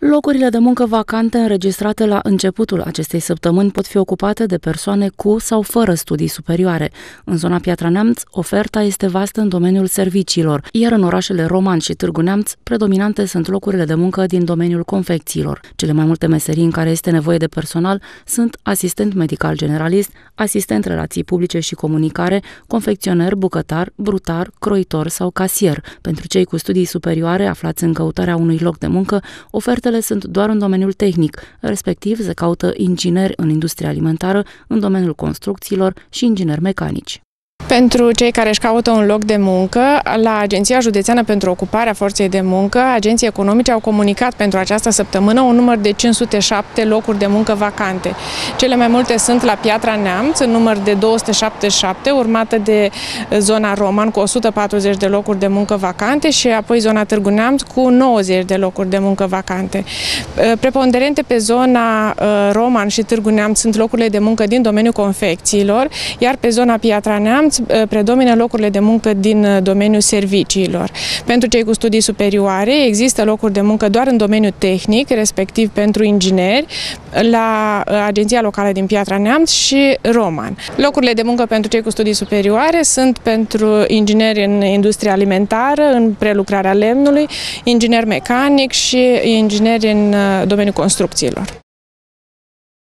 Locurile de muncă vacante înregistrate la începutul acestei săptămâni pot fi ocupate de persoane cu sau fără studii superioare. În zona Piatra Neamț, oferta este vastă în domeniul serviciilor, iar în orașele Roman și Târgu Neamț, predominante sunt locurile de muncă din domeniul confecțiilor. Cele mai multe meserii în care este nevoie de personal sunt asistent medical generalist, asistent relații publice și comunicare, confecționer, bucătar, brutar, croitor sau casier. Pentru cei cu studii superioare aflați în căutarea unui loc de muncă, oferta Ofertele sunt doar în domeniul tehnic, respectiv se caută ingineri în industria alimentară, în domeniul construcțiilor și ingineri mecanici. Pentru cei care își caută un loc de muncă, la Agenția Județeană pentru Ocuparea Forței de Muncă, agenții economice au comunicat pentru această săptămână un număr de 507 locuri de muncă vacante. Cele mai multe sunt la Piatra Neamț, în număr de 277, urmată de zona Roman cu 140 de locuri de muncă vacante și apoi zona Târgu Neamț cu 90 de locuri de muncă vacante. Preponderente pe zona uh, Roman și Târgu Neamț sunt locurile de muncă din domeniul confecțiilor, iar pe zona Piatra Neamț Uh, predomină locurile de muncă din uh, domeniul serviciilor. Pentru cei cu studii superioare există locuri de muncă doar în domeniul tehnic, respectiv pentru ingineri, la uh, Agenția Locală din Piatra Neamț și Roman. Locurile de muncă pentru cei cu studii superioare sunt pentru ingineri în industria alimentară, în prelucrarea lemnului, inginer mecanic și ingineri în domeniul construcțiilor.